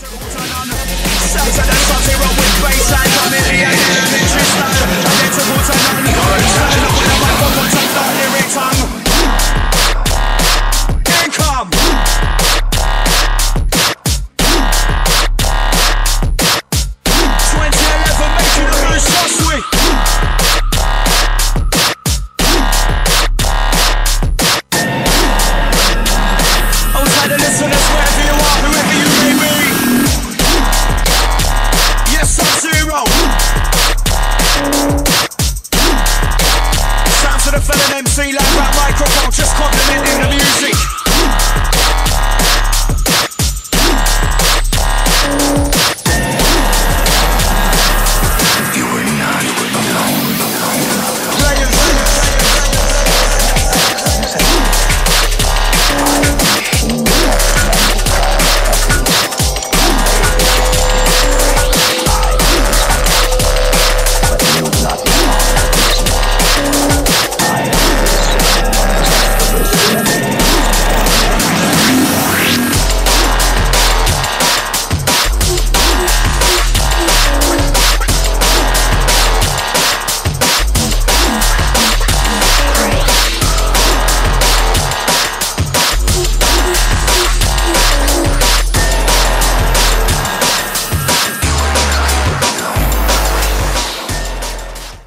Sub-Zero with baseline, I'm in just compliment